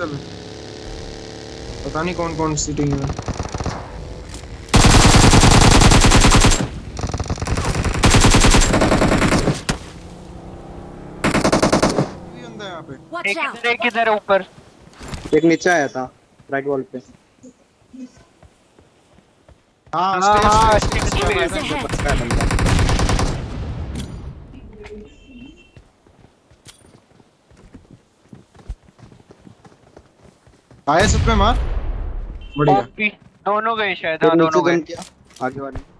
Hostel पता नहीं कौन कौन सी टीम है। है एक! इधर एक इधर ऊपर। एक नीचे आया था राइट वॉल पे। हाँ हाँ, आए सब पे मार? बढ़िया। दोनों गए शायद। हाँ दोनों गए। आगे वाले।